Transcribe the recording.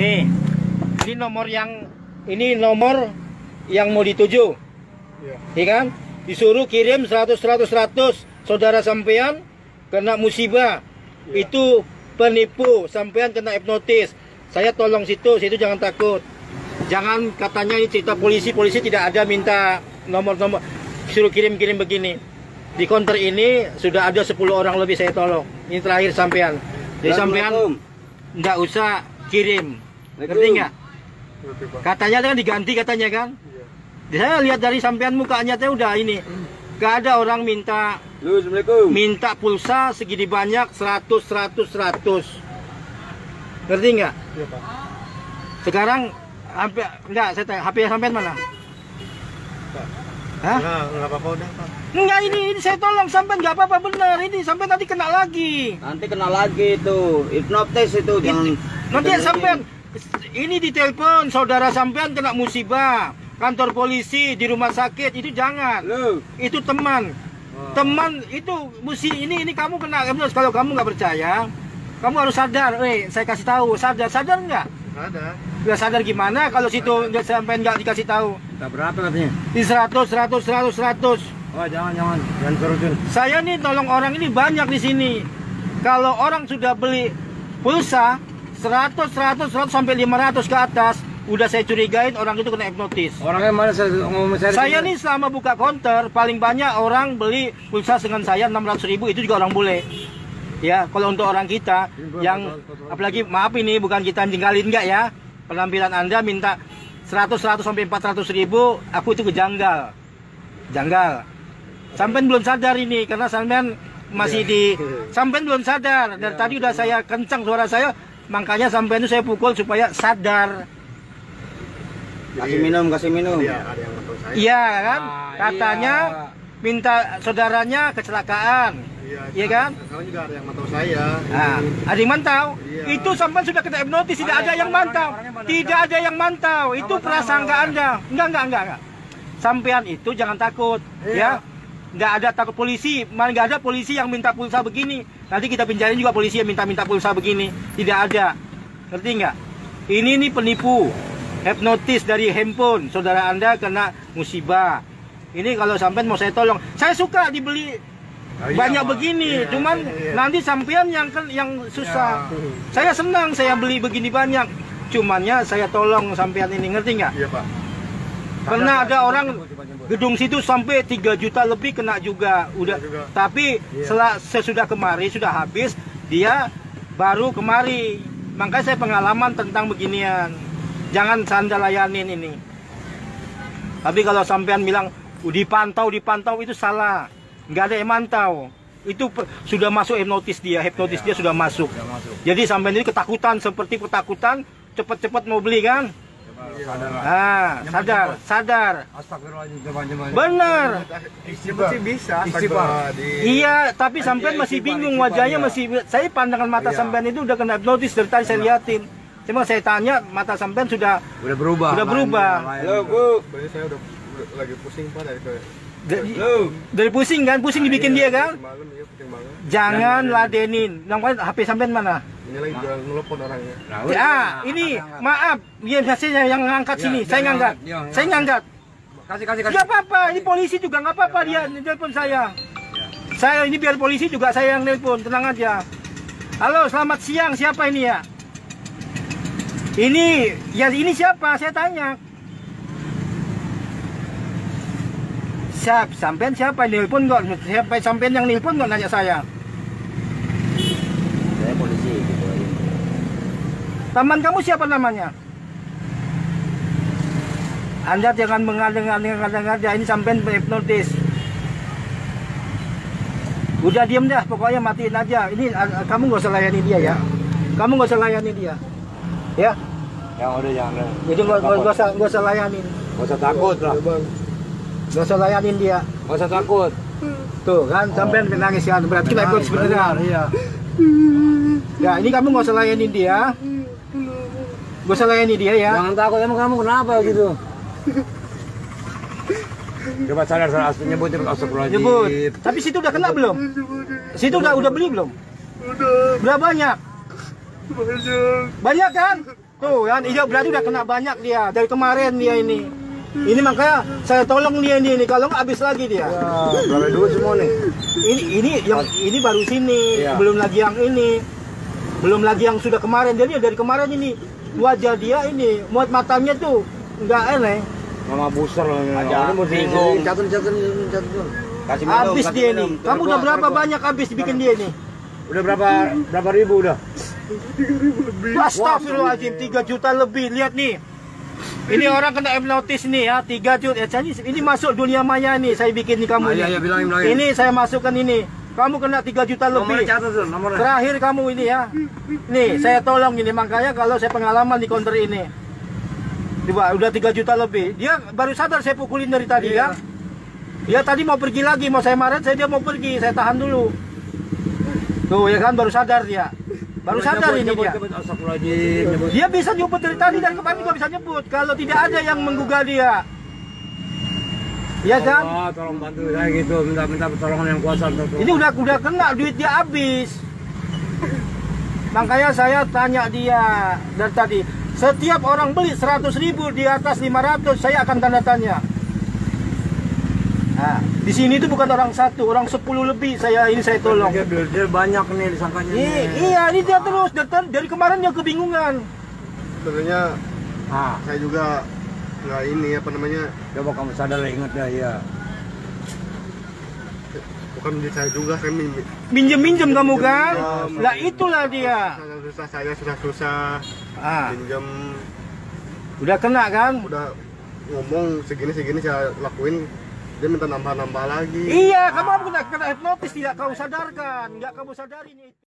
Nih, ini nomor yang ini nomor yang mau dituju, Iya. ya kan? Disuruh kirim 100 100 100 saudara sampean kena musibah. Iya. Itu penipu, sampean kena hipnotis. Saya tolong situ, situ jangan takut. Jangan katanya ini cerita polisi, polisi tidak ada minta nomor-nomor suruh kirim-kirim begini. Di counter ini sudah ada 10 orang lebih saya tolong. Ini terakhir sampean. Jadi sampean nggak usah kirim. Ngerti nggak? Katanya kan diganti katanya kan. Iya. Saya lihat dari sampean mukanya teh udah ini. Gak ada orang minta Lu, Assalamualaikum. minta pulsa segini banyak 100 100 100. Ngerti nggak? Iya, Pak. Sekarang hampir enggak saya tanya HP sampean mana? Pak. Hah? Enggak, enggak apa-apa udah, Pak. Enggak ini ini saya tolong sampean nggak apa-apa benar. Ini sampean nanti kena lagi. Nanti kena lagi itu. Hipnotis itu jangan. Nanti sampean ini ditelepon saudara sampean kena musibah. Kantor polisi di rumah sakit itu jangan. Itu teman. Teman itu mesti ini ini kamu kena kalau kamu nggak percaya, kamu harus sadar. Eh, saya kasih tahu, sadar, sadar nggak? Enggak ada. Nggak sadar gimana kalau situ nggak sampai nggak dikasih tahu. Kita berapa katanya? Di 100, 100, 100, 100. Oh, jangan jangan. Jangan kerucun. Saya nih tolong orang ini banyak di sini. Kalau orang sudah beli pulsa 100, 100, 100 sampai 500 ke atas, udah saya curigain orang itu kena hipnotis. Orangnya mana saya ngomong saya. Saya nih selama buka counter paling banyak orang beli pulsa dengan saya 600 ribu itu juga orang boleh. Ya, kalau untuk orang kita yang apalagi maaf ini bukan kita jengkalin enggak ya. Penampilan Anda minta 100 100 sampai 400 ribu, aku itu kejanggal. Janggal. Sampean belum sadar ini karena sampean masih di sampean belum sadar dan tadi udah saya kencang suara saya makanya sampean itu saya pukul supaya sadar. Kasih minum, kasih minum. Iya, ada yang nonton saya. Iya kan? Ah, Katanya iya. minta saudaranya kecelakaan. Iya, Iya kan? Sekarang juga ada yang mantau saya. Nah, ada yang mantau. Iya. Itu sampai sudah kena hipnotis, tidak Ada ada yang mantau. Tidak ada yang mantau. Itu prasangka. Anda. Enggak, enggak, enggak, enggak. Sampean itu jangan takut, Iya. ya. Enggak ada takut polisi, malah enggak ada polisi yang minta pulsa begini. Nanti kita pinjamin juga polisi yang minta-minta pulsa begini. Tidak ada. Ngerti enggak? Ini nih penipu. Hipnotis dari handphone. Saudara Anda kena musibah. Ini kalau sampean mau saya tolong. Saya suka dibeli Oh, iya, banyak Pak. begini, Iya, cuman iya, iya. nanti sampean yang yang susah. Iya. Saya senang saya beli begini banyak. Cumannya saya tolong sampean ini ngerti nggak? Iya, Pak. Pernah ada orang gedung situ sampai 3 juta lebih kena juga. Udah. Juga. Tapi Iya. setelah sesudah kemari sudah habis, dia baru kemari. Makanya saya pengalaman tentang beginian. Jangan sanda layanin ini. Tapi kalau sampean bilang "Uh, dipantau dipantau itu salah. Nggak ada yang mantau. Itu sudah masuk hipnotis dia, hipnotis dia sudah masuk. Jadi sampean ini ketakutan seperti ketakutan cepat-cepat mau beli kan? Ah, sadar, sadar. Benar. Bisa. Iya, tapi sampean iya, masih bingung wajahnya iya. masih saya pandangan mata Iya. sampean itu udah kena hipnotis dari tadi saya liatin. Cuma saya tanya mata sampean sudah Udah berubah. Udah berubah. Halo, Bu. Saya udah, lagi pusing, Pak, dari dari, dari pusing kan, pusing dibikin dia kan. Malam, iya, pusing banget. Jangan ladenin. Namanya HP sampean mana? Ini lagi jual nelpon orangnya. Ah, ini maaf, dia saya yang ngangkat Ya, sini, saya ngangkat. Saya ngangkat. Kasih, kasih, kasih. Enggak apa-apa, ini polisi juga nggak apa-apa dia nelpon saya. Saya ini biar polisi juga saya yang nelpon, tenang aja. Halo, selamat siang. Siapa ini ya? Ini ya ini siapa? Saya tanya. Siap, sampean siapa yang nelpon kok? Siapa sampean yang nelpon kok nanya? Saya polisi gitu. Teman kamu siapa namanya? Anda jangan mengada-ngada ini sampean hipnotis. Udah diem dah, pokoknya matiin aja. Ini ah, kamu nggak usah layani dia ya. Kamu nggak usah layani dia. Ya, Yang udah jangan. jadi nggak nggak- nggak usah nggak usah layanin. Gak usah takut lah. Nggak usah layanin dia. Gak usah takut. Tuh kan, sampean menangis kan. Berarti kita ikut sebenarnya. Iya. Ya, ini kamu nggak usah layanin dia. Usah layani dia ya. Jangan takut emang kamu kenapa gitu? Coba sadar sadar asli nyebut nyebut astagfirullahaladzim. Nyebut. Tapi situ udah kena belum? Situ udah udah beli belum? Udah, Berapa banyak? banyak. Banyak kan? Tuh kan, iya berarti udah kena banyak dia dari kemarin dia ini. Ini makanya saya tolong dia ini, ini. kalau nggak habis lagi dia. Ya, berapa duit semua nih? Ini ini yang ini baru sini, Iya. belum lagi yang ini. Belum lagi yang sudah kemarin. Jadi dari kemarin ini wajah dia ini, muat matanya tuh nggak aneh. Mama booster lah. Aja, Ini mesti bingung. catat catat catat. Kasih Habis kasih dia ini. Kamu udah berapa banyak habis bikin dia ini? Udah berapa berapa ribu udah? Astagfirullahaladzim, 3 juta lebih. Lihat nih. Ini orang kena hipnotis nih ya, 3 juta. Eh, Ini, ini masuk dunia maya nih, saya bikin nih kamu. Nih. iya, bilangin, bilangin. Ini saya masukkan ini. Kamu kena 3 juta Nomornya lebih. catat nomornya. Terakhir kamu ini ya. Nih, saya tolong ini makanya kalau saya pengalaman di counter ini. Coba udah 3 juta lebih. Dia baru sadar saya pukulin dari tadi Iya. kan. Dia tadi mau pergi lagi, mau saya marah, saya dia mau pergi, saya tahan dulu. Tuh ya kan baru sadar dia. Baru sadar ini dia. Astagfirullahaladzim. nyebut. Dia bisa nyebut dari tadi dan kemarin juga bisa nyebut kalau tidak ada yang menggugah dia. Iya kan? Allah, tolong bantu saya gitu, minta minta pertolongan yang kuasa. untuk- Ini udah udah kena duit dia habis. Makanya saya tanya dia dari tadi, setiap orang beli 100 ribu di atas 500 saya akan tanda tanya. Nah, di sini itu bukan orang satu, orang 10 lebih saya ini saya tolong. Dia, dia, dia banyak nih disangkanya. I- nih. iya, ini dia terus dari, dari kemarin dia kebingungan. Sebenarnya Ah, saya juga nggak ini apa namanya coba kamu sadar lah ingat dah ya. bukan di saya juga saya min- Minjem-minjem kamu kan? Lah itulah dia. susah saya susah susah Ah, pinjam udah kena kan? udah ngomong segini segini saya lakuin dia minta nambah nambah lagi Iya, kamu kena kena hipnotis tidak kau sadarkan, nggak kamu sadarin itu.